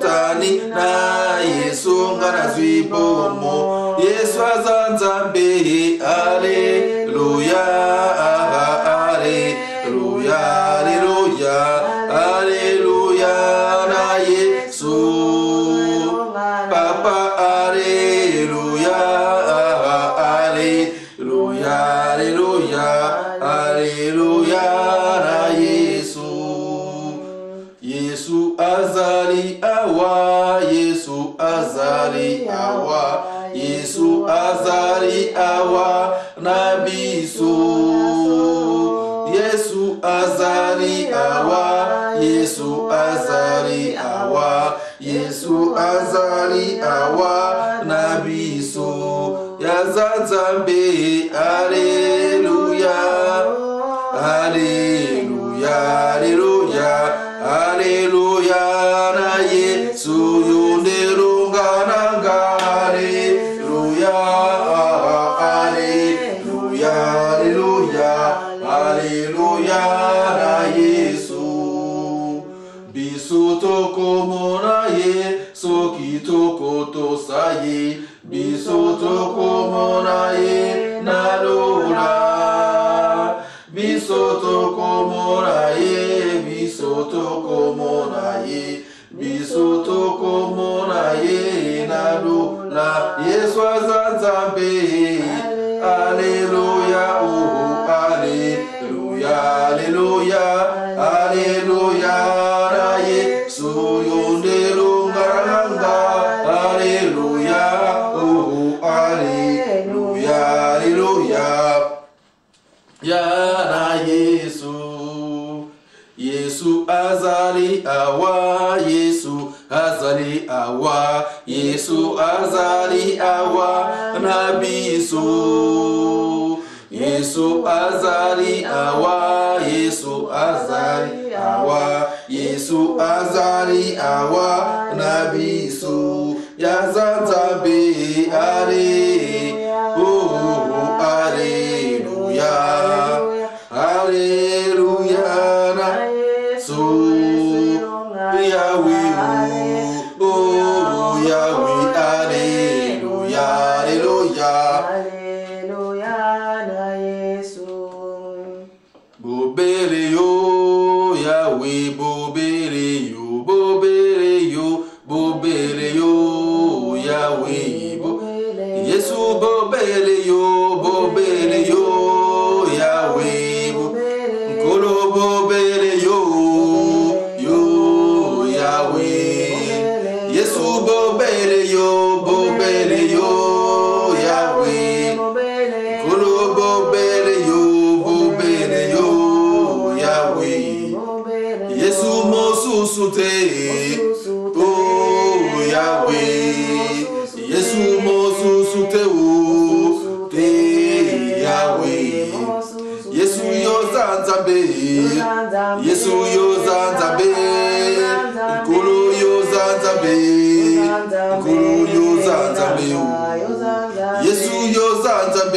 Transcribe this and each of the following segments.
kukutani na yesu ngana zwibomo yesu aza nzambe haleluya awa na biso. Yesu azali awa yesu azali awa yesu azali awa na biso. Yaza nzambe aleluya aleluya aleluya aleluya tokomona ye biso tokomona ye na lola yesu aza nzambe Yesu azaliawa nabisu Yesu. Azaliawa Yesu azaliawa Yesu azaliawa nabisu yazanzabe ari.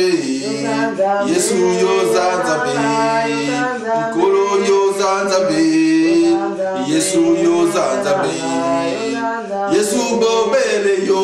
beyi yesu yozanza beyi ikolo yozanza beyi yesu yozanza beyi yesu bobele yo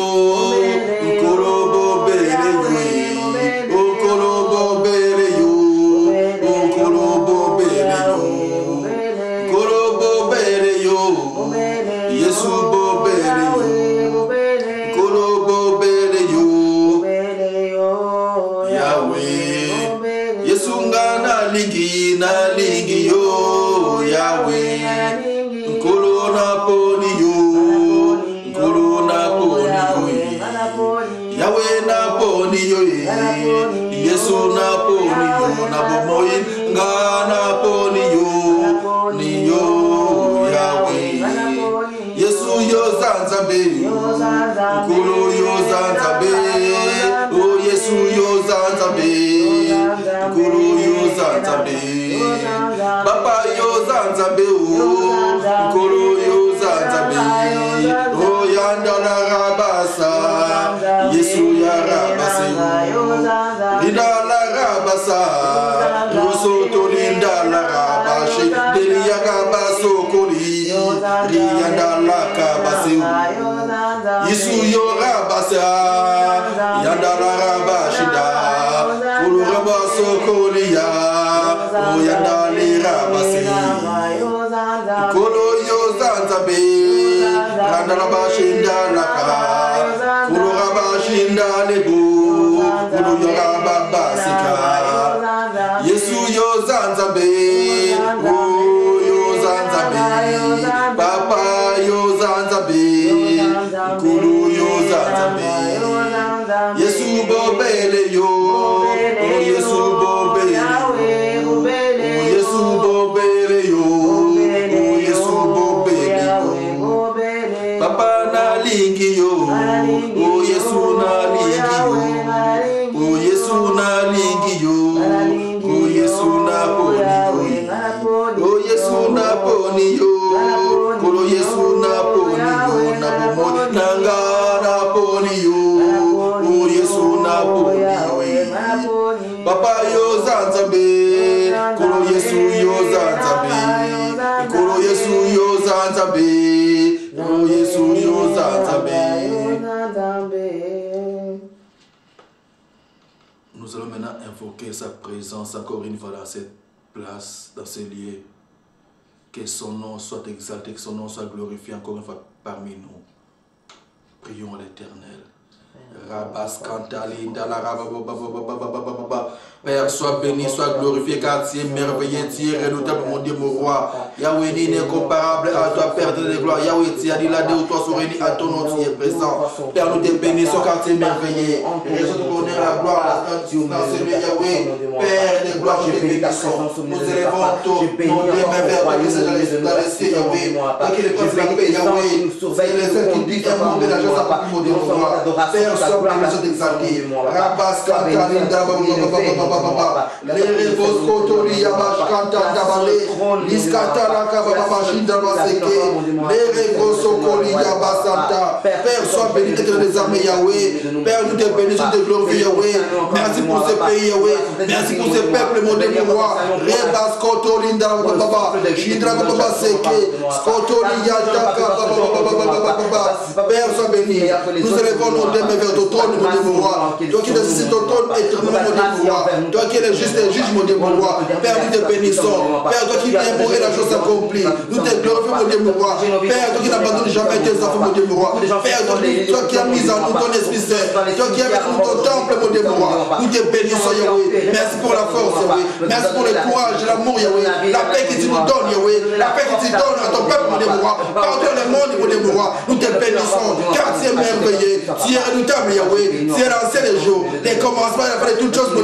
basa yandara rabashida furu rabaso koliya o yandali rabasi bashinda naka. Sa présence encore une fois dans cette place, dans ce lieu. Que son nom soit exalté, que son nom soit glorifié encore une fois parmi nous. Prions l'éternel. Rabas Kantali. Père, sois béni, sois glorifié, car tu es merveilleux, tu es redoutable, mon Dieu, mon roi. Yahweh, ni n'est comparable à toi, Père de gloire. Yahweh, tu as dit là où toi sont réunis à ton nom, tu es présent. Père, nous te bénissons, car tu es merveilleux. Raison de donner la gloire, la ce lieu, Yahweh. Père gloire, je bénis ta Je de nous. Je les anges qui nous surveillent et nous conduisent encore au milieu de nous, Papa. Nous sommes en adoration, ta gloire, la suite de nous, Papa. Sois béni, élevé, nous, Père, sois béni, d'être des armées, Yahweh. Père, nous te bénissons, te glorifions, Yahweh. Merci pour ce pays, Yahweh. Merci pour ce peuple. Reba Baba Shindra Baba Seke Skoto Yataka Baba Père sois béni Nous élevons nos deux vers ton trône mon Dieu mon roi Toi qui décides ton trône éternellement mon Dieu mon roi toi qui es le juste et juge, mon Dieu, mon roi. Père, nous te bénissons. Père, toi qui viens pour la chose accomplie. Nous te glorifions, mon Dieu, mon roi. Père, toi qui n'abandonnes jamais tes enfants, mon Dieu, mon roi. Père, toi, toi qui as mis en nous ton esprit saint. Toi qui as mis en nous ton temple, mon Dieu, mon roi. Nous te bénissons, Yahweh. Merci pour la force, Yahweh. Merci pour le courage, l'amour, Yahweh? La paix que tu nous donnes, Yahweh. La paix que tu donnes à ton peuple, mon roi. Pardonne le monde, mon roi. Nous te bénissons. Car tu es merveilleux. Tu es redoutable, Yahweh. Tu es l'ancien des jours. Les commencements, la fin de toutes choses, mon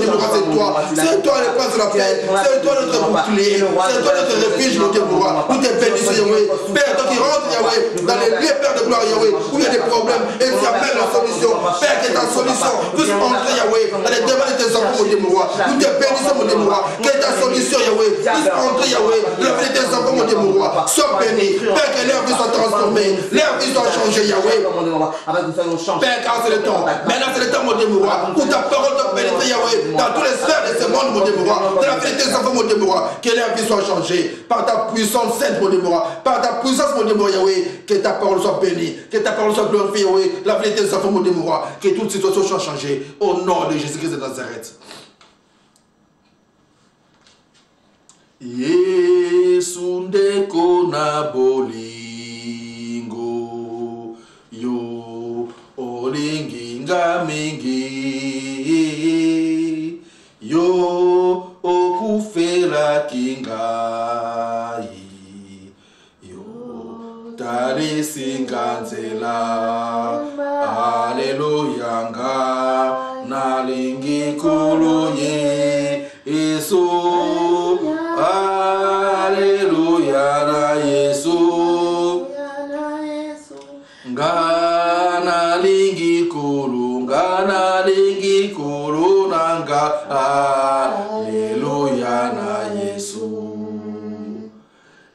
toi. C'est toi le prince de la paix. C'est toi notre bouclier. C'est toi notre refuge, mon Dieu, mon roi. Nous te bénissons, Yahweh. Père, toi qui rentres, Yahweh, dans les lieux, Père de gloire, Yahweh, où il y a des problèmes et tu appelles la solution. Père, que ta solution puisse entrer, Yahweh, dans les demandes de tes enfants, mon Dieu, mon roi. Nous te bénissons, mon Dieu, mon roi. Que ta solution, Yahweh, puisse entrer, Yahweh, dans de tes enfants, mon Dieu, mon roi. Sois béni. Père, que leur vie soit transformée. Leur vie soit changée, Yahweh. Père, car c'est le temps. Maintenant, c'est le temps, mon Dieu, mon roi, où ta parole doit pénétrer, Yahweh, dans tous les De la vie de tes enfants, mon roi. Que leur vie soit changée par ta puissance sainte, mon roi. Par ta puissance, mon roi, Yahweh. Que ta parole soit bénie. Que ta parole soit glorifiée, Yahweh. La vie de tes enfants, mon roi. Que toute situation soit changée. Au nom de Jésus-Christ de Nazareth. Yesu ndeko na yo mingi yo okufela kingayi yo talisinganzela haleluya nga nalingikulu ye yesu. Haleluya na yesu. Nga nalingi kulu nga nalingi nanga aleluya na yesu.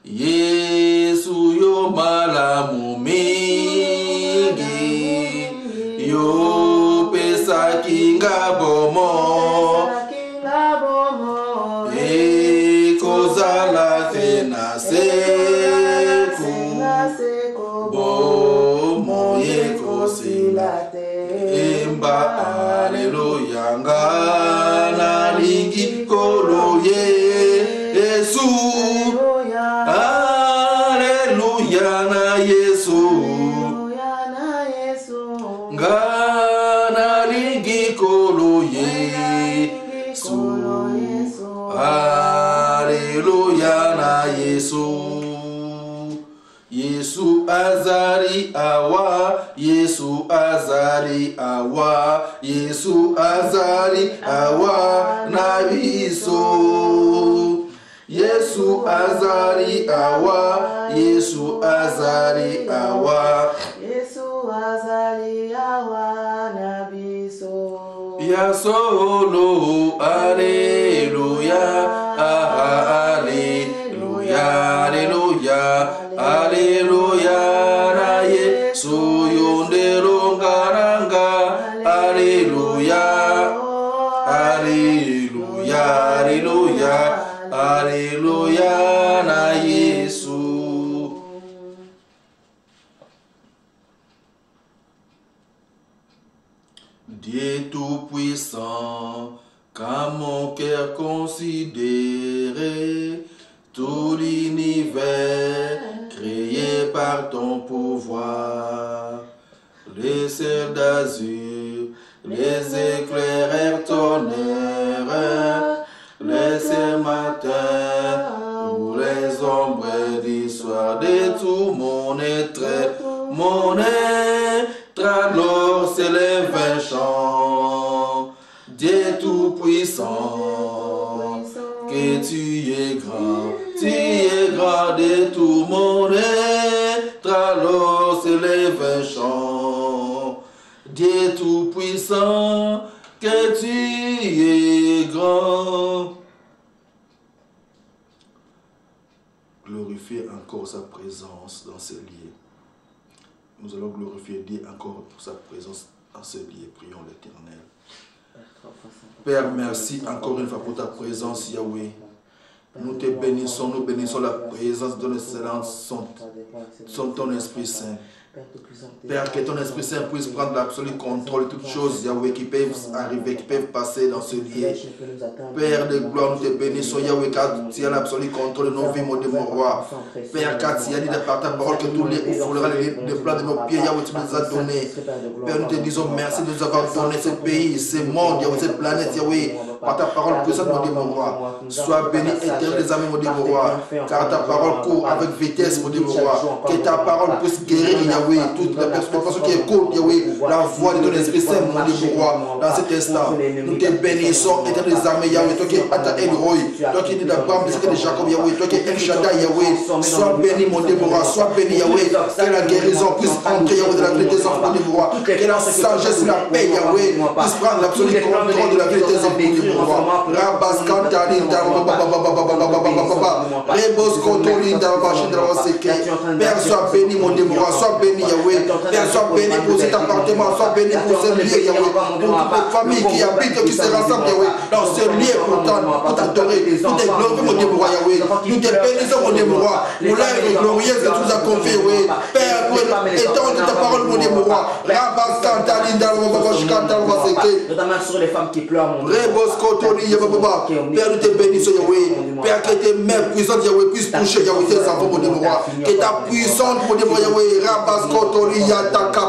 Yesu yo malamu mingi yo pesaki nga bomo azali awa yesu azali awa na biso yesu azali awa. Yesu azali awa ya solo aleluya aleluya aleluya aleluya aleluya na Dieu Tout-Puissant, quand mon cœur considéré tout l'univers créé par ton pouvoir, les ciels d'azur, Tout-Puissant, que tu es grand, tu es grand de tout mon être, alors s'élève un chant. Dieu Tout-Puissant, que tu es grand. Glorifier encore sa présence dans ces lieux. Nous allons glorifier Dieu encore pour sa présence dans ce lieu. Prions l'éternel. Père, merci encore une fois pour ta présence, Yahweh. Nous te bénissons, nous bénissons la présence de l'excellence, son, son ton Esprit Saint. Père, que ton Esprit Saint puisse prendre l'absolu contrôle de toutes choses, Yahweh, qui peuvent arriver, qui peuvent passer dans ce lieu. Père de gloire, nous te bénissons, Yahweh, car tu as l'absolu contrôle de nos vies, mon Dieu, mon roi. Père, car tu as dit de par ta parole que tous les foulera les, plans de nos pieds, Yahweh, tu nous as donné. Père, nous te disons merci de nous avoir donné ce pays, ce monde, Yahweh, cette planète, Yahweh. Par ta parole puissante, mon Dieu, roi. Sois béni, éternel des amis, mon Dieu, roi. Car ta parole court avec vitesse, mon Dieu, roi. Que ta parole puisse guérir, Yahweh, toutes les personnes qui écoutent, Yahweh, la voix de ton Esprit Saint, mon Dieu, roi. Dans cet instant, nous te bénissons, éternel des armées, Yahweh. Toi qui es Ata Elroy, toi qui es d'Abraham, de Jacob, Yahweh. Toi qui es El Shaddai, Yahweh. Sois béni, mon Dieu. Sois béni, Yahweh. Que la guérison puisse entrer, Yahweh, de la vie des mon Dieu. Que la sagesse, la paix, Yahweh, puisse prendre l'absolu contrôle de la vie mon Dieu, Père, sois béni, mon roi. Sois béni, Yahweh. Père, sois béni pour cet appartement. Sois béni pour ce lieu, Yahweh. Pour toutes les familles qui habitent, qui se rassemblent, Yahweh. Dans ce lieu, pour pour t'adorer, pour te glorifier, mon roi, Yahweh. Nous te bénissons, mon roi. Pour l'œuvre glorieuse que tu nous as confiée, Yahweh. Père, pour étendre ta parole, mon roi. Rabas Kantalinda, Babash Kantalinda, Seke. De ta main sur les femmes qui pleurent, mon Dieu. Rabascotoli, Yababa. Père, nous te bénissons, Yahweh. Père, que tes mains puissantes, Yahweh, puissent toucher, Yahweh, tes enfants, mon Dieu, roi. Que ta puissante, mon Dieu, Yahweh, Rabascotoli, Yataka,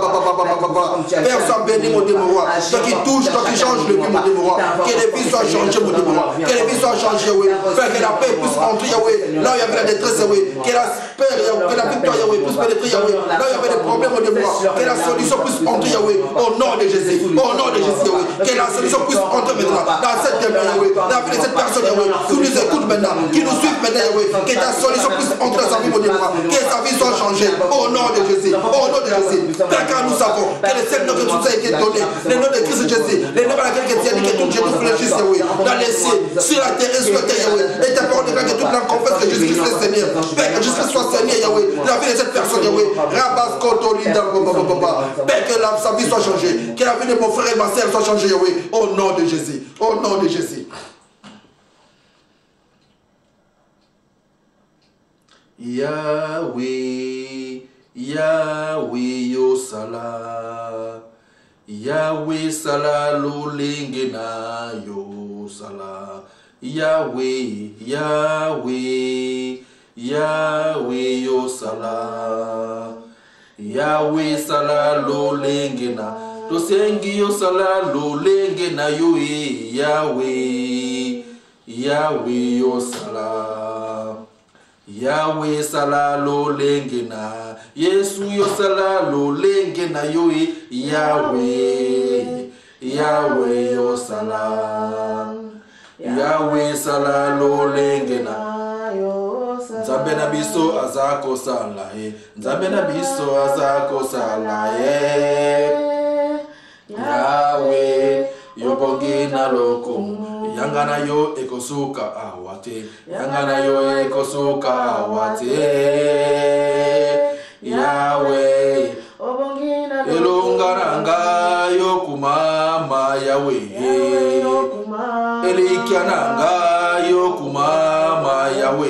Père, sois béni, mon Dieu, roi. Toi qui touche, toi qui change le vie, mon Dieu, roi. Que les vies soient changées, mon Dieu, roi. Que les soient changées, Yahweh. Que la paix puisse entrer, Yahweh. Là où il y avait la détresse, Yahweh. Que la paix, que la victoire, Yahweh, puisse pénétrer, Yahweh. Là où il y avait des problèmes, mon roi. Que la solution puisse entrer, Yahweh. Au nom de Jésus. Au nom de Jésus, Yahweh. Que la solution puisse entrer maintenant dans cette demeure, Yahweh. Dans la cette personne, Yahweh. Qui nous écoute maintenant. Qui nous suit maintenant, Yahweh. Que ta solution puisse entrer dans sa vie, mon roi. Que sa vie soit changée. Au nom de Jésus. Au nom de Jésus. Car nous savons que le nom que tout ça a été donné. Le nom de Christ Jésus. Le nom à laquelle tu as dit que tout nous fléchisse, Yahweh. Dans les cieux, sur la terre et sur la terre, Yahweh. Et ta parole déclare que toute langue confesse que Jésus-Christ est Seigneur. Père, que Jésus soit Seigneur, Yahweh. La vie de cette personne, Yahweh. Rabas Kotolinda, Père, que la, sa vie soit changée. Que la vie de mon frère et ma soeur soit changée, Yahweh. Au nom de Jésus. Au nom de Jésus. Yahweh, Yahweh, Yosala. Yahweh, Sala, Lolenge na Yosala. Yahweh, Yahweh, Yahweh yo sala. Yahweh sala lo lengena, tosengi yo sala lo lengena yo e Yahweh, Yahweh yo sala. Yahweh sala lo lengena, Yesu yo sala lo lengena yo e Yahweh, Yahweh yo sala. Yahweh sala lolenge na Nzambe na biso aza kosala e Nzambe na biso aza kosala e Yahweh. Yobongi na lokumu yanga na yo ekosuka awa te yanga na yo ekosuka awa te yawe elonga na ngai yokumama yawe kuchana ngayo kumama yawe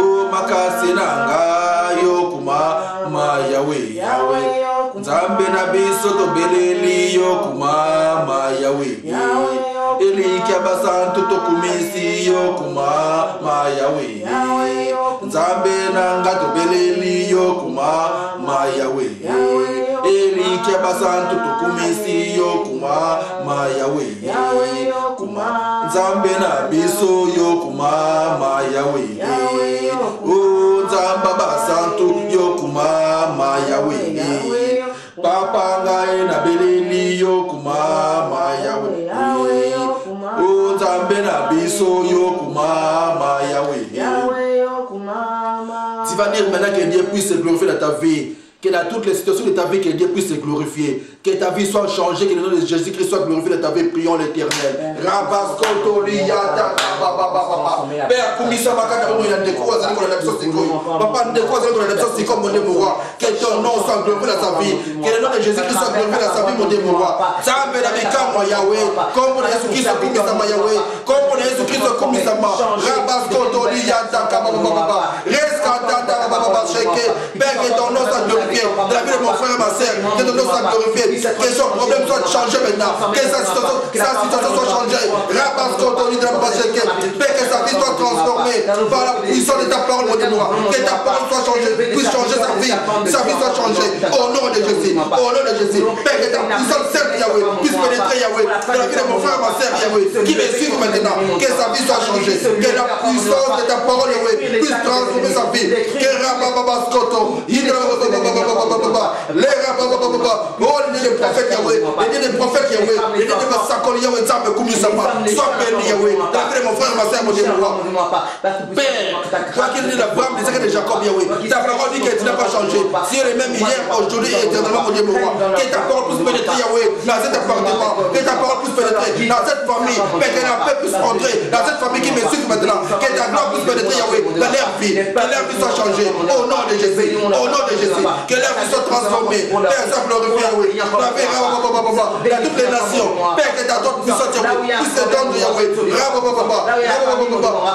o makasi na ngayo kumama yawe nzambe na biso tobeleli yo kumama yawe eliki ya basantu tokumisi yo kumama yawe nzambe na nga tobeleli yo kumama yawe basantu tokumisi yokumama yawe kuma nzambe na biso yokumama yawe o nzamba basantu yokumama yawe papa ngai nabeleli yokumama yawe o nzambe na biso yokumama yawe tu vas dire maintenant que Dieu puisse se glorifier dans ta vie que dans toutes les situations de ta vie, que Dieu puisse se glorifier. Que ta vie soit changée, que le nom de Jésus-Christ soit glorifié dans ta vie. Prions l'éternel. Père, kumisa makaka oyo ya ndeko oyo azali kolanda biso sikoyo papa ndeko azali kolanda biso sikoyo mon dieu mon roi que ton nom soit glorifié dans sa vie que le nom de jésus-christ soit glorifié dans sa vie mon dieu mon roi nzambe na mikamwa yawe kombo na yesu kristo akumisama yawe kombo na yesu kristo akumisama rabaskotoli yataka babababa reskatata babababa sheke père que ton nom soit glorifié dans la vie de mon frère et ma soeur que ton nom soit glorifié que son problème soit changé maintenant. Que sa situation, sa situation soit changée. Rabaskotoli de la père que sa vie soit transformée par la puissance de ta parole mon dieu que ta parole soit changée puisse changer sa vie. Sa vie soit changée. Au nom de Jésus. Au nom de Jésus. Père que ta puissance serve Yahweh puisse pénétrer Yahweh. Dans la vie de mon frère et ma soeur Yahweh qui me suivent maintenant que sa vie soit changée. Que la puissance de ta parole Yahweh puisse transformer sa vie. Que Rabababa oh le pas changé si elle est même hier aujourd'hui et roi que pénétrer Yahweh dans pénétrer dans cette famille la puisse entrer dans cette famille qui me suit maintenant que ta gloire puisse pénétrer Yahweh dans leur vie que leur vie soit changée au nom de Jésus au nom de Jésus que leur vie soit transformée Père ça glorifie vie dans toutes les nations Père que ta donne puissante Yahweh. puisse se donner Yahweh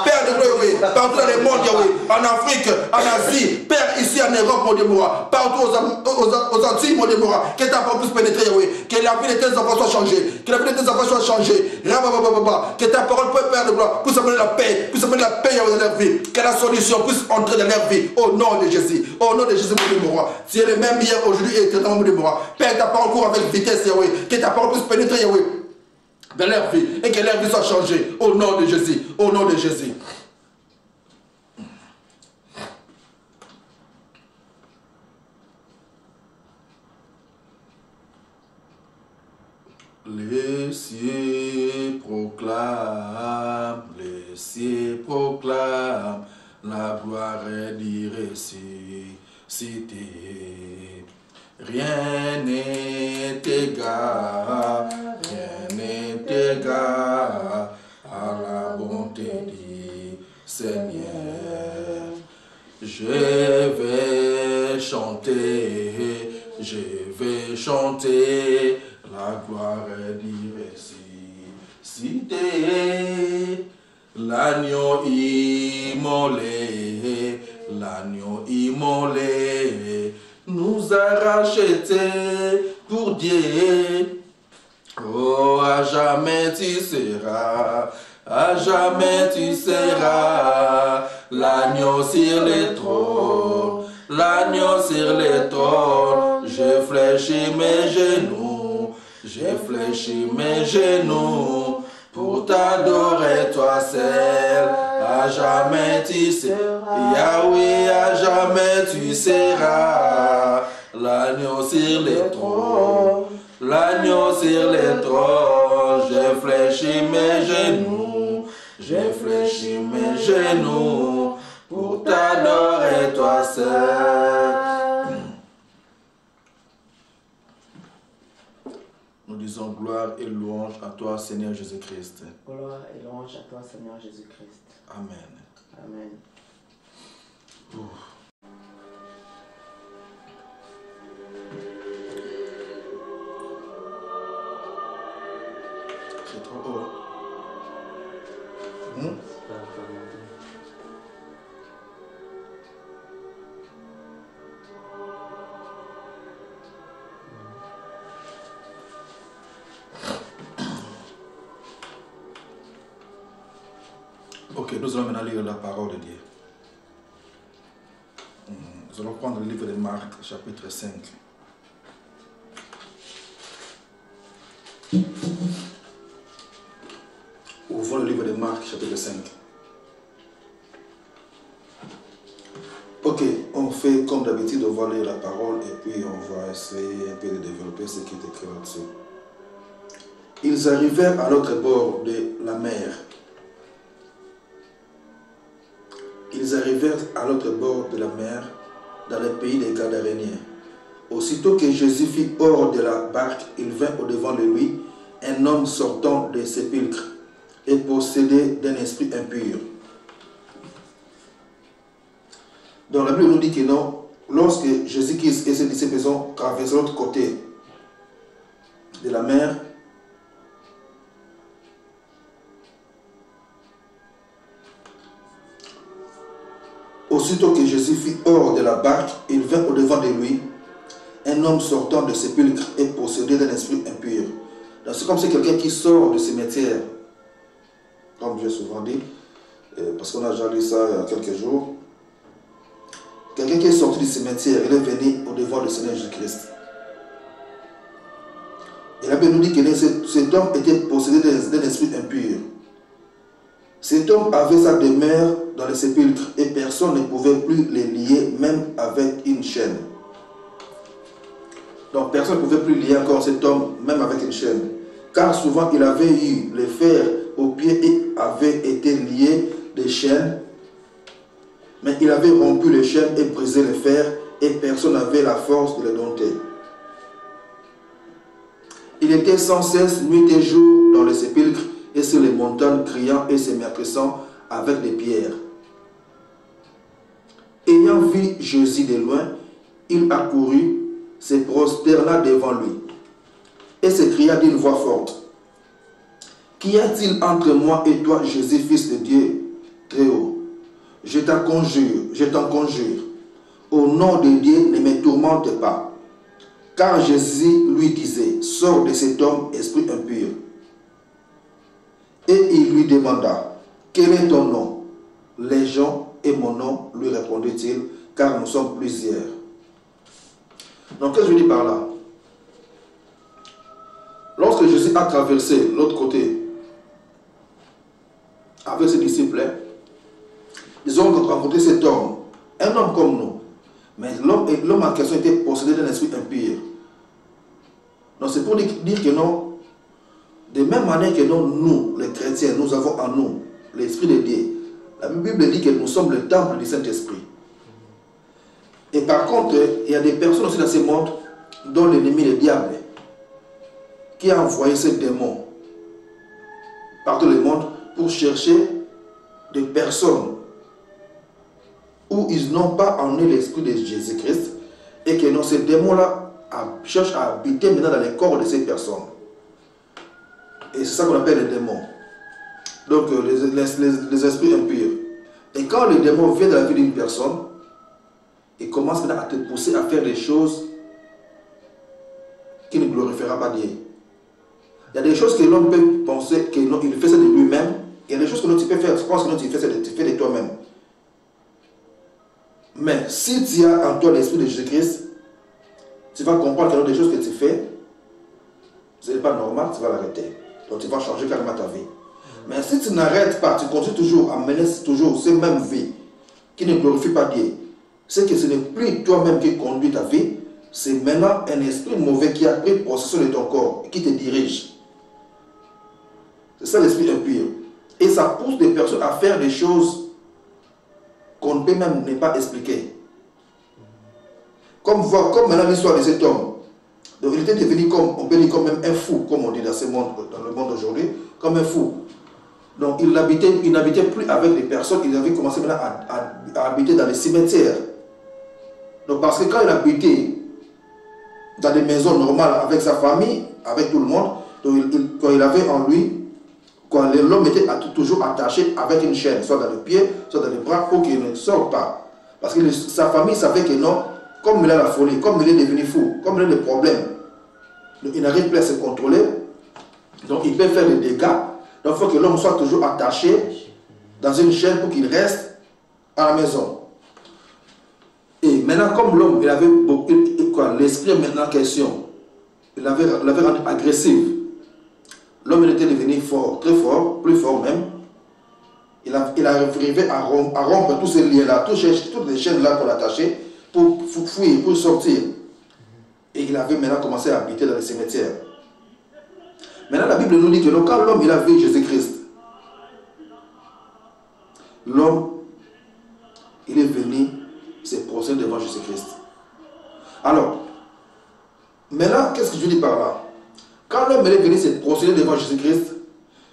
Père de partout dans le monde, Yahweh, en Afrique, en Asie, Père, ici en Europe, mon Dieu, partout aux, Antilles, mon Dieu, que ta parole puisse pénétrer, Yahweh, que la vie de tes enfants soit changée, que la vie de tes enfants soit changée, que ta parole puisse faire de gloire, puisse amener la paix, puisse amener la paix, Yahweh, dans leur vie, que la solution puisse entrer dans leur vie, au nom de Jésus, au nom de Jésus, mon Dieu, Tu es le même hier, aujourd'hui et éternellement, mon Dieu, Père, ta parole court avec vitesse, Yahweh, que ta parole puisse pénétrer, Yahweh, dans leur vie et que leur vie soit changée. Au nom de Jésus. Au nom de Jésus. Les cieux proclament, les cieux proclament la gloire d'irrécité. Rien n'est égal, rien n'est égal à la bonté du Seigneur. Je vais chanter, je vais chanter la gloire Cité, L'agneau immolé, l'agneau immolé, nous a rachetés pour Dieu. Oh, à jamais tu seras, à jamais tu seras l'agneau sur les trônes, l'agneau sur les trônes. Je fléchis mes genoux, j'ai fléchi mes genoux pour t'adorer toi seul. À jamais tu seras, Yahweh, à jamais tu seras l'agneau sur les trônes, l'agneau sur les trônes. J'ai fléchi mes genoux, j'ai fléchi mes genoux pour t'adorer toi seul. Nous disons gloire et louange à toi, Seigneur Jésus-Christ. Gloire et louange à toi, Seigneur Jésus-Christ. Amen. Amen. Chapitre 5. Ouvrons le livre de Marc, chapitre 5. Ok, on fait comme d'habitude, on va lire la parole et puis on va essayer un peu de développer ce qui est écrit là-dessus. Ils arrivèrent à l'autre bord de la mer. Ils arrivèrent à l'autre bord de la mer, dans le pays des Gadaréniens. Aussitôt que Jésus fut hors de la barque, il vint au-devant de lui un homme sortant des sépulcres et possédé d'un esprit impur. Dans la Bible, nous dit que non, lorsque Jésus-Christ et ses disciples ont l'autre côté de la mer, Aussitôt que Jésus fut hors de la barque, il vint au-devant de lui un homme sortant de sépulcre et possédé d'un esprit impur. C'est comme si quelqu'un qui sort du cimetière, comme j'ai souvent dit, euh, parce qu'on a déjà lu ça il y a quelques jours. Quelqu'un qui est sorti du cimetière, il est venu au-devant du Seigneur Jésus-Christ. Et la Bible nous dit que cet homme était possédé d'un d'un esprit impur. Cet homme avait sa demeure dans le sépulcre et personne ne pouvait plus les lier, même avec une chaîne. Donc personne ne pouvait plus lier encore cet homme, même avec une chaîne. Car souvent il avait eu les fers aux pieds et avait été lié des chaînes. Mais il avait rompu les chaînes et brisé les fers et personne n'avait la force de les dompter. Il était sans cesse nuit et jour dans le sépulcre et sur les montagnes criant et se avec des pierres. Ayant vu Jésus de loin, il accourut, se prosterna devant lui et s'écria d'une voix forte. Qu'y a-t-il entre moi et toi, Jésus, fils de Dieu? Très haut je t'en conjure, je t'en conjure, au nom de Dieu, ne me tourmente pas. Car Jésus lui disait, sors de cet homme, esprit impur. Et il lui demanda, quel est ton nom? Les gens et mon nom, lui répondit-il, car nous sommes plusieurs. Donc, qu'est-ce que je dis par là? Lorsque Jésus a traversé l'autre côté avec ses disciples, ils ont rencontré cet homme, un homme comme nous. Mais l'homme en question était possédé d'un esprit impur. Donc c'est pour dire que non, de même manière que non, nous, les chrétiens, nous avons en nous l'Esprit de Dieu. La Bible dit que nous sommes le temple du Saint-Esprit. Et par contre, il y a des personnes aussi dans ce monde dont l'ennemi, le diable, qui a envoyé ces démons par tout le monde pour chercher des personnes où ils n'ont pas en eux l'esprit de Jésus-Christ et que ces démons-là cherchent à habiter maintenant dans les corps de ces personnes. Et c'est ça qu'on appelle les démons. Donc euh, les, esprits impurs. Et quand les démons viennent dans la vie d'une personne, ils commencent à te pousser à faire des choses qui ne glorifiera pas Dieu. Il y a des choses que l'homme peut penser qu'il fait ça de lui-même. Il y a des choses que tu peux faire, tu penses que tu fais, tu fais de toi-même. Mais si tu as en toi l'esprit de Jésus-Christ, tu vas comprendre a des choses que tu fais, ce n'est pas normal, tu vas l'arrêter. Donc tu vas changer carrément ta vie. Mais si tu n'arrêtes pas, tu continues toujours à mener toujours ces mêmes vies qui ne glorifient pas Dieu, c'est que ce n'est plus toi-même qui conduis ta vie, c'est maintenant un esprit mauvais qui a pris possession de ton corps et qui te dirige. C'est ça l'esprit impur. Et ça pousse des personnes à faire des choses qu'on ne peut même ne pas expliquer. Comme, voir, comme maintenant l'histoire de cet homme. Il était devenu comme, on peut dire comme même un fou, comme on dit dans, ce monde, dans le monde aujourd'hui, comme un fou. Donc il n'habitait il n'habitait plus avec les personnes, il avait commencé maintenant à, habiter dans les cimetières. Donc parce que quand il habitait dans des maisons normales avec sa famille, avec tout le monde, quand il avait en lui quand l'homme était toujours attaché avec une chaîne, soit dans le pied, soit dans les bras, pour qu'il ne sorte pas. Parce que sa famille savait que non, comme il a la folie, comme il est devenu fou, comme il a des problèmes, il n'arrive plus à se contrôler, donc il peut faire des dégâts. Donc il faut que l'homme soit toujours attaché dans une chaîne pour qu'il reste à la maison. Maintenant, comme l'homme, il avait l'esprit maintenant en question, il l'avait rendu agressif. L'homme était devenu fort, très fort, plus fort même. Il, a, il à rompre, tous ces liens-là, toutes les chaînes-là qu'on attachait pour fuir, pour sortir. Et il avait maintenant commencé à habiter dans les cimetières. Maintenant, la Bible nous dit que quand l'homme il a vu Jésus-Christ, l'homme, il est venu Jésus-Christ. Alors, maintenant, qu'est-ce que je dis par là? Quand l'homme est venu se procéder devant Jésus-Christ,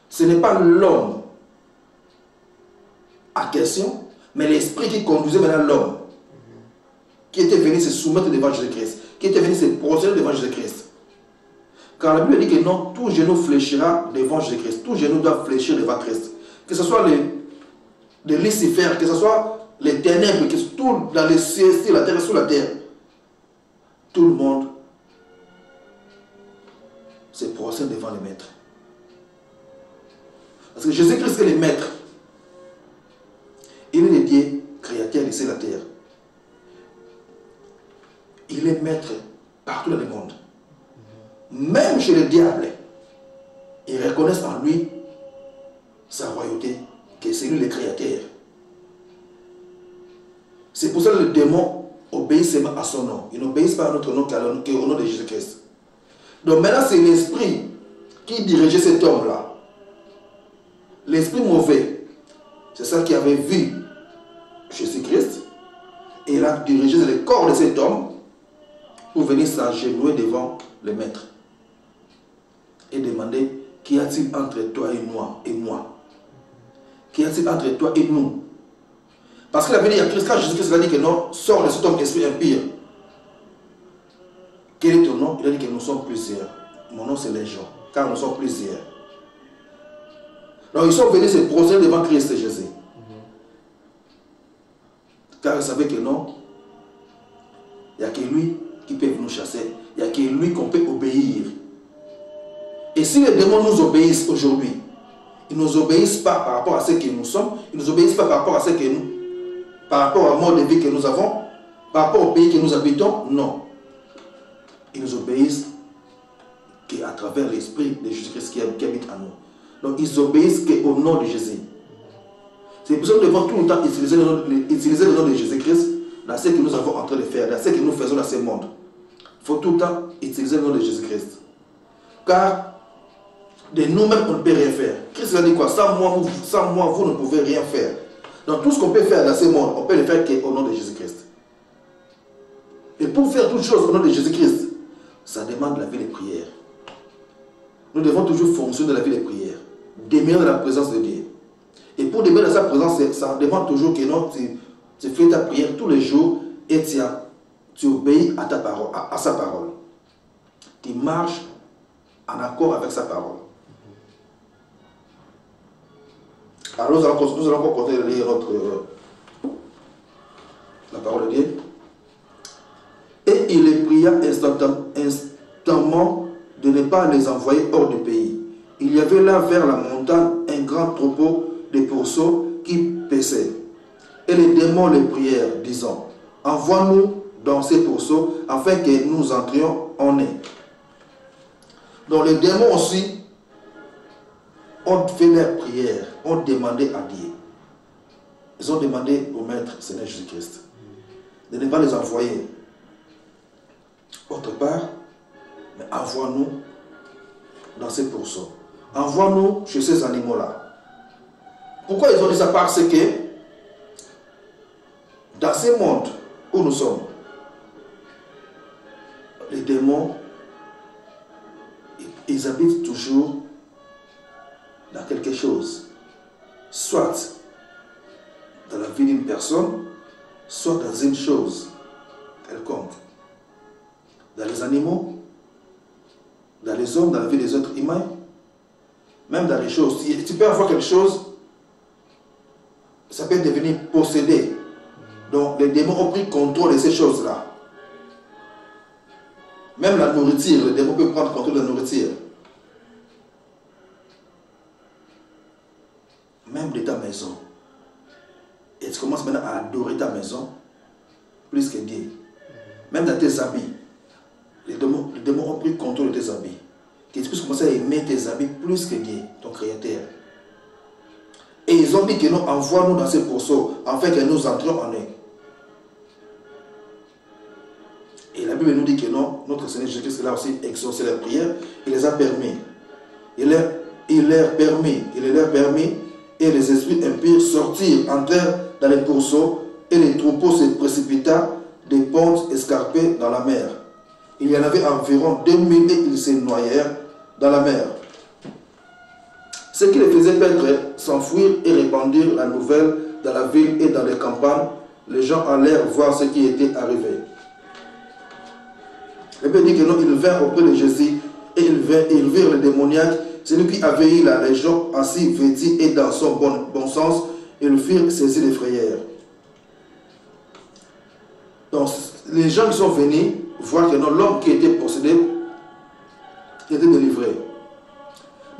ce n'est pas l'homme à question, mais l'esprit qui conduisait maintenant l'homme, qui était venu se soumettre devant Jésus-Christ, qui était venu se procéder devant Jésus-Christ. Car la Bible dit que non, tout genou fléchira devant Jésus-Christ. Tout genou doit fléchir devant Christ. Que ce soit les, les Lucifer, que ce soit les ténèbres, ce soit tout dans les cieux, la terre et sous la terre. Tout le monde c'est procès devant le maître. Parce que Jésus-Christ est le maître. Il est le Dieu créateur de la terre. Il est maître partout dans le monde. Même chez le diable, ils reconnaissent en lui sa royauté, que c'est lui le créateur. C'est pour ça que le démon obéit seulement à son nom. Il n'obéissent pas à notre nom qu'au nom de Jésus-Christ. Donc maintenant, c'est l'esprit qui dirigeait cet homme-là. L'esprit mauvais. C'est ça qui avait vu Jésus-Christ. Et il a dirigé le corps de cet homme pour venir s'agenouiller devant le maître. Et demander Qu'y a-t-il entre toi et moi et moi? Qu'y a-t-il entre toi et nous? Parce qu'il avait dit à Christ, quand Jésus-Christ a dit que non, sors de cet homme esprit impire. Quel est ton nom? Il a dit que nous sommes plusieurs. Mon nom c'est Légion, car nous sommes plusieurs. Donc ils sont venus se poser devant Christ Jésus. Car il savait que non, il n'y a que lui qui peut nous chasser. Il n'y a que lui qu'on peut obéir. Et si les démons nous obéissent aujourd'hui, ils ne nous obéissent pas par rapport à ce que nous sommes, ils ne nous obéissent pas par rapport à ce que nous, par rapport au mode de vie que nous avons, par rapport au pays que nous habitons, non. Ils obéissent qu'à travers l'esprit de Jésus-Christ qui habite en nous. Donc ils obéissent qu'au nom de Jésus. C'est pour ça que nous devons tout le temps utiliser le nom, utiliser le nom de Jésus-Christ dans ce que nous avons en train de faire, dans ce que nous faisons dans ce monde. Il faut tout le temps utiliser le nom de Jésus-Christ. Car de nous-mêmes, on ne peut rien faire. Christ a dit quoi? Sans moi, vous, sans moi, vous ne pouvez rien faire. Donc tout ce qu'on peut faire dans ce monde, on peut le faire qu'au nom de Jésus-Christ. Et pour faire toutes choses au nom de Jésus-Christ, ça demande la vie de prière. Nous devons toujours fonctionner dans la vie de prière. Demeurer dans la présence de Dieu. Et pour demeurer dans sa présence, ça demande toujours que tu, fais ta prière tous les jours et tu, tu obéis à, ta parole, à sa parole. Tu marches en accord avec sa parole. Alors nous allons, nous allons continuer de lire notre, euh, la parole de Dieu. Et il les pria instantanément de ne pas les envoyer hors du pays. Il y avait là vers la montagne un grand troupeau de pourceaux qui paissaient. Et les démons les prièrent, disant, envoie-nous dans ces pourceaux afin que nous entrions en eux. Donc les démons aussi ont fait leur prière, ont demandé à Dieu. Ils ont demandé au Maître Seigneur Jésus-Christ de ne pas les envoyer autre part, mais envoie-nous dans ces pourceaux. Envoie-nous chez ces animaux-là. Pourquoi ils ont dit ça? Parce que dans ce monde où nous sommes, les démons, ils habitent toujours dans quelque chose. Soit dans la vie d'une personne, soit dans une chose quelconque. Dans les animaux, dans les hommes, dans la vie des êtres humains, même dans les choses. Tu peux avoir quelque chose, ça peut devenir possédé. Donc les démons ont pris contrôle de ces choses-là. Même la nourriture, le démon peut prendre contrôle de la nourriture. Même de ta maison. Et tu commences maintenant à adorer ta maison plus que Dieu. Même dans tes habits. Les démons, ont pris contrôle de tes habits. Tu puisses commencer à aimer tes habits plus que Dieu, ton Créateur. Et ils ont dit que nous, envoie-nous dans ces pourceaux, afin que nous entrions en eux. Et la Bible nous dit que non, notre Seigneur Jésus-Christ a aussi exaucé leurs prières, il les a permis. Il leur, il leur permis, il leur permis, et les esprits impurs sortirent, entrèrent dans les pourceaux, et les troupeaux se précipita des pontes escarpées dans la mer. Il y en avait environ 2000 et ils se noyèrent dans la mer. Ce qui les faisait perdre, s'enfuir et répandir la nouvelle dans la ville et dans les campagnes. Les gens allèrent voir ce qui était arrivé. Le Père dit que non, ils vinrent auprès de Jésus et ils, virent le démoniaque, celui qui avait eu la région assis, vêtu et dans son bon, bon sens, et le firent saisir les frayères. Donc, les gens qui sont venus voir que non, l'homme qui était possédé était délivré.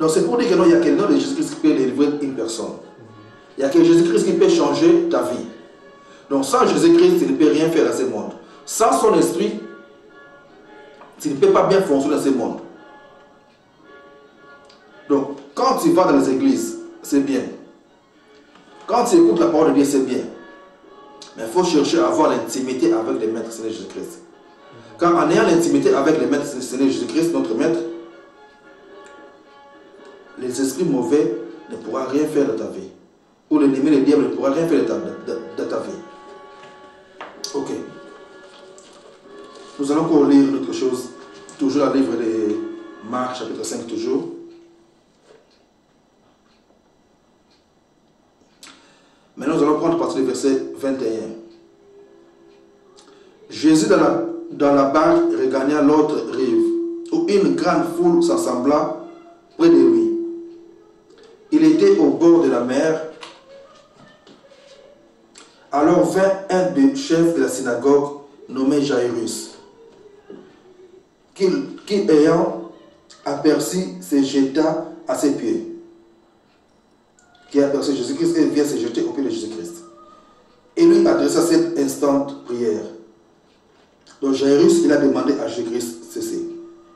Donc, c'est pour dire que non, il y a que le nom de Jésus-Christ qui peut délivrer une personne. Il y a que Jésus-Christ qui peut changer ta vie. Donc, sans Jésus-Christ, tu ne peux rien faire dans ce monde. Sans son esprit, tu ne peux pas bien fonctionner dans ce monde. Donc, quand tu vas dans les églises, c'est bien. Quand tu écoutes la parole de Dieu, c'est bien. Mais il faut chercher à avoir l'intimité avec le Maître Seigneur Jésus-Christ. Car en ayant l'intimité avec le Maître Seigneur Jésus-Christ, notre Maître, les esprits mauvais ne pourront rien faire de ta vie. Ou l'ennemi, le diable, ne pourra rien faire de ta, de, ta vie. Ok. Nous allons encore lire autre chose. Toujours le livre de Marc, chapitre 5, toujours. Maintenant, nous allons prendre à partir du verset 21. Jésus, dans la, dans la barque, regagna l'autre rive, où une grande foule s'assembla près de lui. Il était au bord de la mer. Alors vint un des chefs de la synagogue nommé Jairus, qui, ayant aperçu se jeta à ses pieds. Qui aperçu Jésus-Christ et vient se jeter au pied de Jésus-Christ. Et lui adressa cette instante prière. Donc Jairus, il a demandé à Jésus-Christ ceci.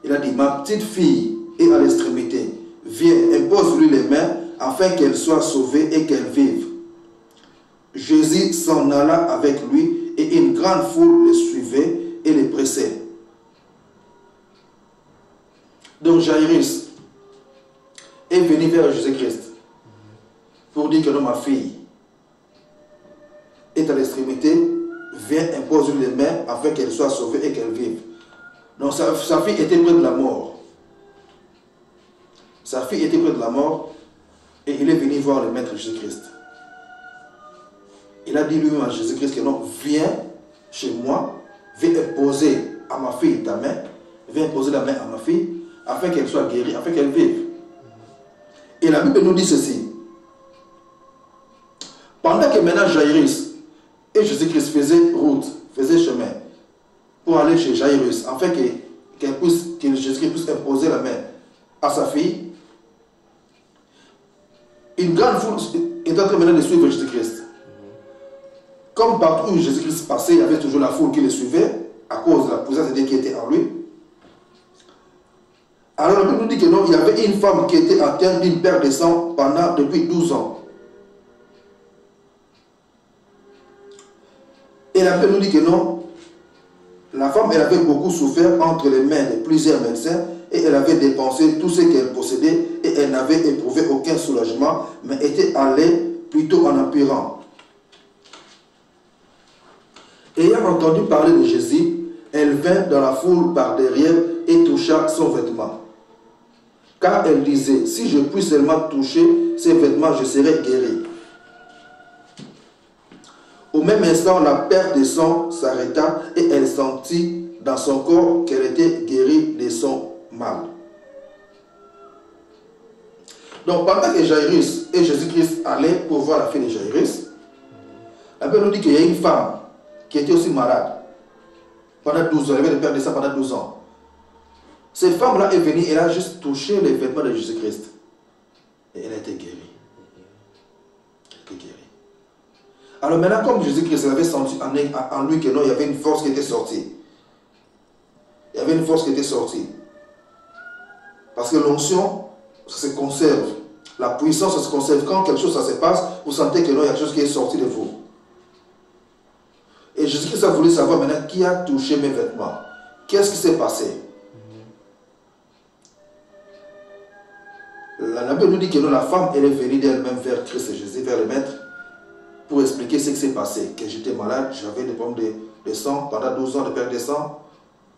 Il a dit, ma petite fille est à l'extrémité. Viens, impose-lui les mains afin qu'elle soit sauvée et qu'elle vive. Jésus s'en alla avec lui et une grande foule le suivait et le pressait. Donc Jairus est venu vers Jésus-Christ pour dire que ma fille est à l'extrémité, viens, impose-lui les mains afin qu'elle soit sauvée et qu'elle vive. Donc sa, sa fille était près de la mort. Sa fille était près de la mort et il est venu voir le maître Jésus-Christ. Il a dit lui-même à Jésus-Christ que non, viens chez moi, viens imposer à ma fille ta main, viens imposer la main à ma fille, afin qu'elle soit guérie, afin qu'elle vive. Et la Bible nous dit ceci. Pendant que maintenant Jairus et Jésus-Christ faisaient route, faisaient chemin pour aller chez Jairus, afin que, Jésus-Christ puisse imposer la main à sa fille, une grande foule est en train de suivre Jésus-Christ. Comme partout où Jésus-Christ passait, il y avait toujours la foule qui le suivait à cause de la présence de qui était en lui. Alors la Bible nous dit que non, il y avait une femme qui était atteinte d'une perte de sang pendant depuis 12 ans. Et la Bible nous dit que non, la femme, avait beaucoup souffert entre les mains de plusieurs médecins et elle avait dépensé tout ce qu'elle possédait et elle n'avait éprouvé aucun soulagement, mais était allée plutôt en empirant. Ayant entendu parler de Jésus, elle vint dans la foule par derrière et toucha son vêtement. Car elle disait, si je puis seulement toucher ses vêtements, je serai guérie. Au même instant, la perte de sang s'arrêta et elle sentit dans son corps qu'elle était guérie de son mal. Donc pendant que Jairus et Jésus-Christ allaient pour voir la fille de Jairus, la Bible nous dit qu'il y a une femme qui était aussi malade pendant 12 ans, elle avait perdu ça pendant 12 ans. Cette femme-là est venue, elle a juste touché les vêtements de Jésus-Christ. Et elle a été guérie. Elle a été guérie. Alors maintenant, comme Jésus-Christ avait senti en, lui que non, il y avait une force qui était sortie. Il y avait une force qui était sortie. Parce que l'onction, ça se conserve. La puissance, ça se conserve. Quand quelque chose ça se passe, vous sentez que non, il y a quelque chose qui est sorti de vous. Et Jésus-Christ a voulu savoir maintenant qui a touché mes vêtements? Qu'est-ce qui s'est passé? La Bible nous dit que non, la femme, elle est venue d'elle-même vers Christ et Jésus, vers le Maître, pour expliquer ce qui s'est passé. Que j'étais malade, j'avais des problèmes de, sang, pendant 12 ans de perte de sang,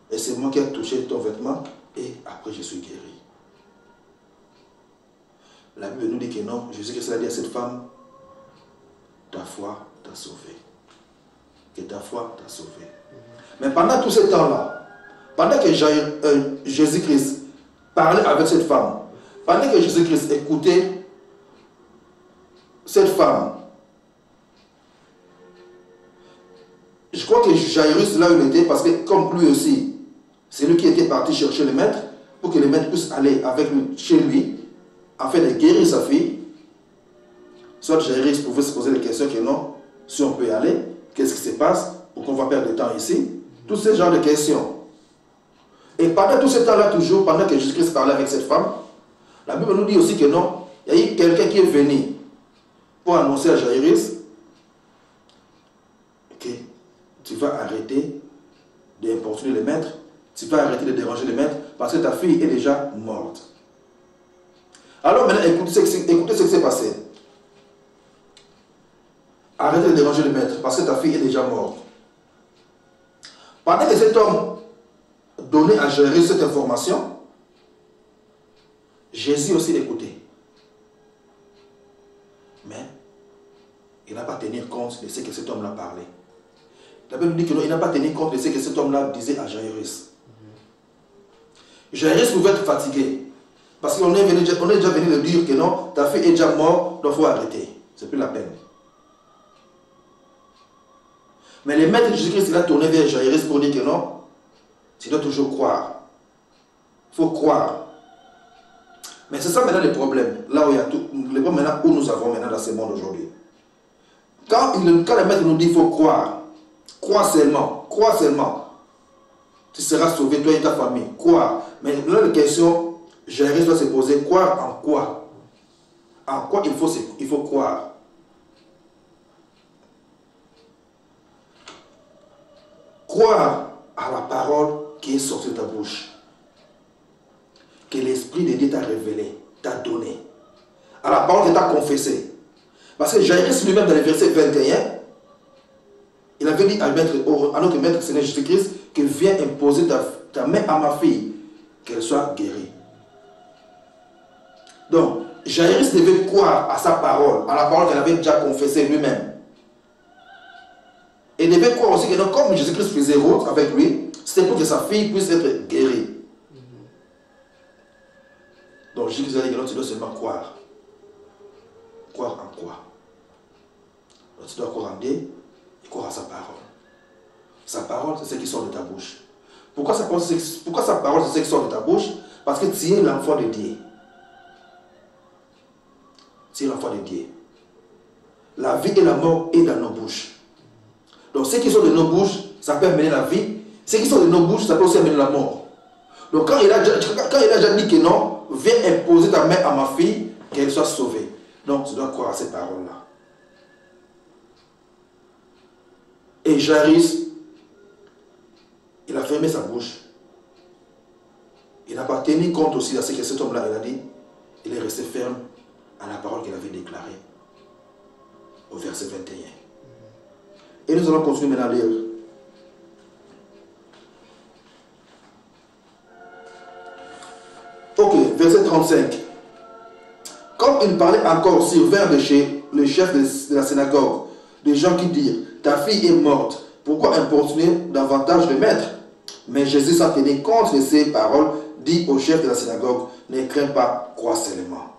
et c'est moi qui ai touché ton vêtement, et après je suis guéri. La Bible nous dit que non, Jésus-Christ a dit à cette femme, ta foi t'a sauvé. Que ta foi t'a sauvé. Mais pendant tout ce temps-là, pendant que euh, Jésus-Christ parlait avec cette femme, pendant que Jésus-Christ écoutait cette femme, je crois que Jairus, là où il était, parce que comme lui aussi, c'est lui qui était parti chercher le maître, pour que le maître puisse aller avec lui chez lui, afin de guérir sa fille. Soit Jairus pouvait se poser des questions que non, si on peut y aller, qu'est-ce qui se passe, pourquoi on va perdre du temps ici, tous ces genres de questions. Et pendant tout ce temps-là, toujours, pendant que Jésus-Christ parlait avec cette femme, la Bible nous dit aussi que non, il y a eu quelqu'un qui est venu pour annoncer à Jairus que tu vas arrêter d'importuner le maître, tu vas arrêter de déranger le maître parce que ta fille est déjà morte. Alors maintenant, écoutez ce, écoutez ce qui s'est passé. Arrêtez de déranger le maître parce que ta fille est déjà morte. Pendant que cet homme donnait à Jairus cette information, Jésus aussi l'écoutait. Mais il n'a pas tenu compte de ce que cet homme-là parlait. La Bible dit qu'il n'a pas tenu compte de ce que cet homme-là disait à Jairus. Jairus pouvait être fatigué. Parce qu'on est, déjà venu le dire que non, ta fille est déjà morte, donc il faut arrêter. C'est plus la peine. Mais le maître de Jésus-Christ, il a tourné vers Jairus pour dire que non, tu dois toujours croire. Il faut croire. Mais c'est ça maintenant le problème. Là où il y a tout, le problème maintenant où nous avons maintenant dans ce monde aujourd'hui. Quand, il, quand le maître nous dit qu'il faut croire, crois seulement, crois seulement. Tu seras sauvé, toi et ta famille. Croire. Mais là, la question, Jairus doit se poser, croire en quoi? En quoi il faut, il faut croire? Croire à la parole qui est sortie de ta bouche. Que l'Esprit de Dieu t'a révélé, t'a donné. À la parole que t'a confessée. Parce que Jairus lui-même dans le verset 21, il avait dit à, notre maître Seigneur Jésus-Christ qu'il vient imposer ta, ta main à ma fille, qu'elle soit guérie. Donc, Jairus devait croire à sa parole, à la parole qu'elle avait déjà confessée lui-même. Et devait croire aussi que comme Jésus-Christ faisait route avec lui, c'était pour que sa fille puisse être guérie. Donc Jésus a dit que tu dois seulement croire. Croire en quoi Donc, Tu dois croire en Dieu et croire à sa parole. Sa parole, c'est ce qui sort de ta bouche. Pourquoi sa parole, c'est ce qui sort de ta bouche? Parce que tu es l'enfant de Dieu. Tu es l'enfant de Dieu. La vie et la mort est dans nos bouches. Donc, ce qui sort de nos bouches, ça peut amener la vie. Ce qui sort de nos bouches, ça peut aussi amener la mort. Donc, quand il a, quand il a déjà dit que non, viens imposer ta main à ma fille, qu'elle soit sauvée. Donc, tu dois croire à ces paroles-là. Et Jaris, il a fermé sa bouche. Il n'a pas tenu compte aussi de ce que cet homme-là a dit. Il est resté ferme à la parole qu'il avait déclarée au verset 21. Et nous allons continuer maintenant à lire. Ok, verset 35. Comme il parlait encore sur de le chef de, la synagogue, des gens qui dirent, ta fille est morte, pourquoi importuner davantage le maître? Mais Jésus s'en tenait compte de ces paroles, dit au chef de la synagogue, ne crains pas, crois seulement.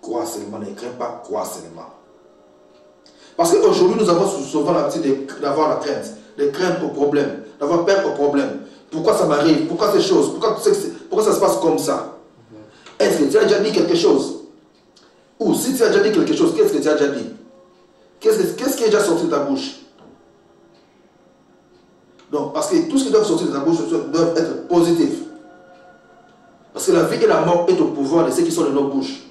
Crois seulement, ne crains pas, crois seulement. Parce qu'aujourd'hui, nous avons souvent l'habitude d'avoir la crainte, de craindre au problème, d'avoir peur au problème. Pourquoi ça m'arrive? Pourquoi ces choses? Pourquoi, pourquoi ça se passe comme ça? Est-ce que tu as déjà dit quelque chose? Ou si tu as déjà dit quelque chose, qu'est-ce que tu as déjà dit? Qu'est-ce qui est déjà sorti de ta bouche? Donc, parce que tout ce qui doit sortir de ta bouche doit être positif. Parce que la vie et la mort est au pouvoir de ceux qui sont de nos bouches.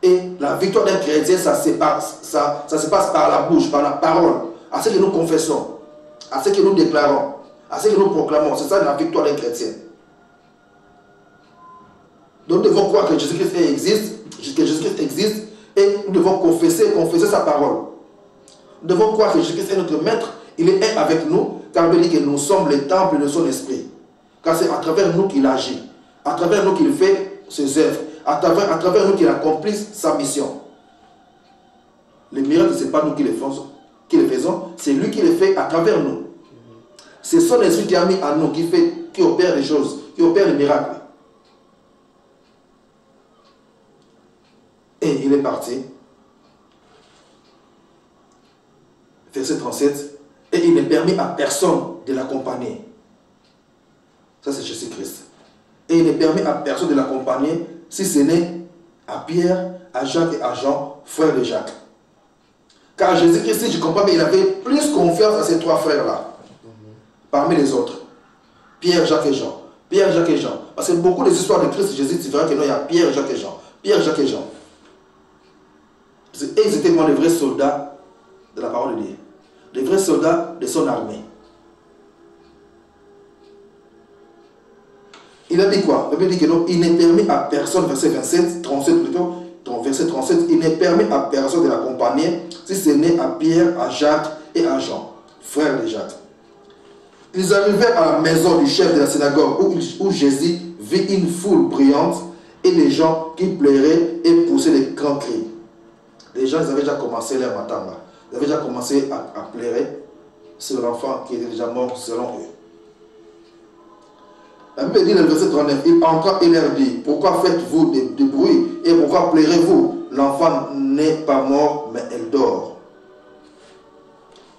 Et la victoire d'un chrétien, ça se, passe, ça, ça se passe par la bouche, par la parole, à ce que nous confessons, à ce que nous déclarons, à ce que nous proclamons. C'est ça la victoire d'un chrétien. Donc nous devons croire que Jésus-Christ existe, que Jésus-Christ existe, et nous devons confesser, confesser sa parole. Nous devons croire que Jésus-Christ est notre maître, il est avec nous, car il dit que nous sommes les temples de son esprit. Car c'est à travers nous qu'il agit, à travers nous qu'il fait ses œuvres à travers, à travers nous qu'il accomplisse sa mission. Les miracles, ce n'est pas nous qui les, faisons, qui les faisons, c'est lui qui les fait à travers nous. C'est son esprit qui a mis en nous, qui, fait, qui opère les choses, qui opère les miracles. Et il est parti. Verset 37. Et il ne permet à personne de l'accompagner. Ça, c'est Jésus-Christ. Et il ne permet à personne de l'accompagner si ce n'est à Pierre, à Jacques et à Jean, frères de Jacques. Car Jésus-Christ, si je comprends il avait plus confiance à ces trois frères-là, parmi les autres. Pierre, Jacques et Jean. Pierre, Jacques et Jean. Parce que beaucoup des histoires de Christ, Jésus, tu verras que non, il y a Pierre, Jacques et Jean. Pierre, Jacques et Jean. Parce ils étaient les vrais soldats de la parole de Dieu. Les vrais soldats de son armée. Il a dit quoi? Il a dit que non, il n'est permis à personne, verset 27, 37 plutôt, verset 37, il n'est permis à personne de l'accompagner si ce n'est à Pierre, à Jacques et à Jean, frères de Jacques. Ils arrivèrent à la maison du chef de la synagogue où, Jésus vit une foule brillante et des gens qui pleuraient et poussaient des grands cris. Les gens, ils avaient déjà commencé leur matin ils avaient déjà commencé à, à pleurer sur l'enfant qui était déjà mort selon eux. La Bible dit dans le verset 39, il, encore il leur dit, pourquoi faites-vous des, des bruits et pourquoi pleurez-vous? L'enfant n'est pas mort, mais elle dort.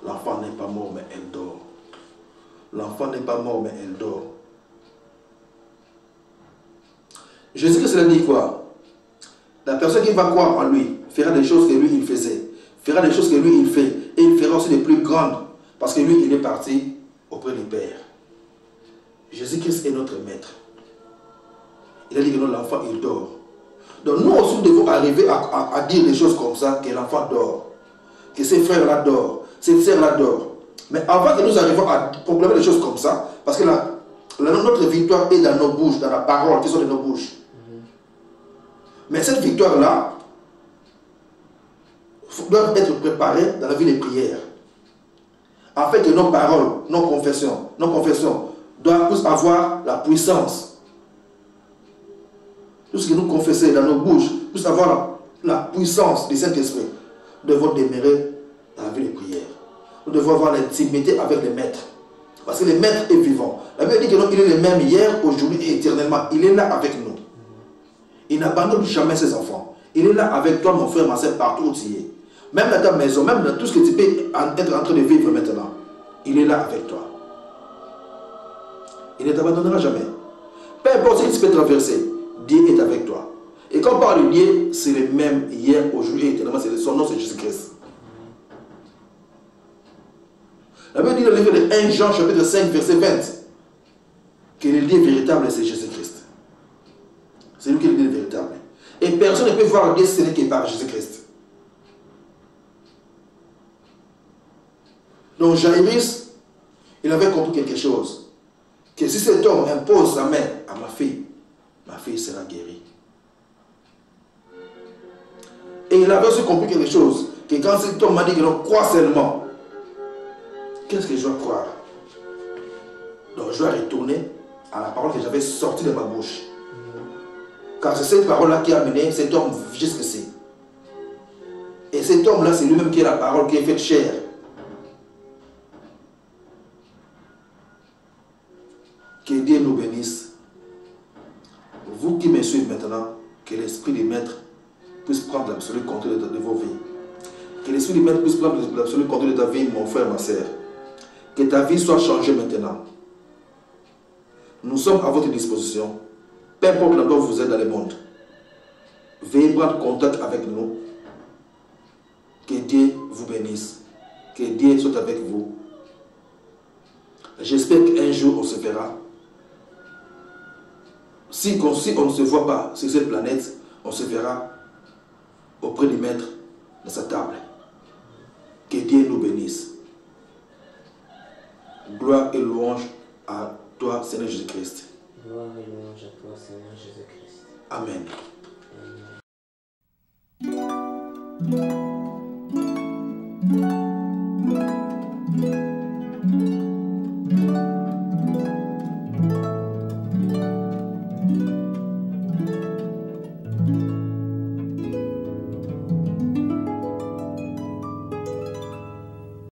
L'enfant n'est pas mort, mais elle dort. L'enfant n'est pas mort, mais elle dort. Jésus, que cela dit quoi? La personne qui va croire en lui fera des choses que lui, il faisait fera des choses que lui il fait, et il fera aussi des plus grandes, parce que lui il est parti auprès du Père. Jésus-Christ est notre maître. Il a dit que l'enfant il dort. Donc nous aussi nous devons arriver à, dire des choses comme ça, que l'enfant dort, que ses frères là dorment, ses sœurs là dorment. Mais avant que nous arrivions à proclamer des choses comme ça, parce que la, notre victoire est dans nos bouches, dans la parole qui sont dans nos bouches. Mais cette victoire-là doit être préparée dans la vie des prières. Afin que nos paroles, nos confessions, nos confessions doivent avoir la puissance. Tout ce que nous confessons dans nos bouches, puisse avoir la, puissance du Saint-Esprit. Nous devons demeurer dans la vie des prières. Nous devons avoir l'intimité avec les maîtres. Parce que le maître est vivant. La Bible dit qu'il est le même hier, aujourd'hui et éternellement. Il est là avec nous. Il n'abandonne jamais ses enfants. Il est là avec toi, mon frère, ma soeur, partout où tu es. Même dans ta maison, même dans tout ce que tu peux être en train de vivre maintenant. Il est là avec toi. Il ne t'abandonnera jamais. Peu importe ce que tu peux traverser, Dieu est avec toi. Et quand on parle de Dieu, c'est le même hier, aujourd'hui et éternellement. Son nom, c'est Jésus-Christ. La Bible dit dans le livre de 1 Jean, chapitre 5, verset 20, que le Dieu véritable, c'est Jésus-Christ. C'est lui qui est le Dieu véritable. Et personne ne peut voir Dieu ce n'est que par Jésus-Christ. Donc Jairus, il avait compris quelque chose. Que si cet homme impose sa main à ma fille, ma fille sera guérie. Et il avait aussi compris quelque chose. Que quand cet homme m'a dit que non, crois seulement. Qu'est-ce que je dois croire? Donc je dois retourner à la parole que j'avais sortie de ma bouche. Car c'est cette parole-là qui a amené cet homme jusqu'ici. Et cet homme-là, c'est lui-même qui est la parole qui est faite chair. Que l'esprit du maître puisse prendre l'absolu contrôle de, vos vies. Que l'esprit du maître puisse prendre l'absolu contrôle de ta vie, mon frère, ma soeur. Que ta vie soit changée maintenant. Nous sommes à votre disposition peu importe l'endroit où vous êtes dans le monde, veuillez prendre contact avec nous. Que Dieu vous bénisse. Que Dieu soit avec vous. J'espère qu'un jour on se verra. Si, si, on ne se voit pas sur cette planète, on se verra auprès du Maître de sa table. Que Dieu nous bénisse. Gloire et louange à toi, Seigneur Jésus-Christ. Gloire et louange à toi, Seigneur Jésus-Christ. Amen. Amen.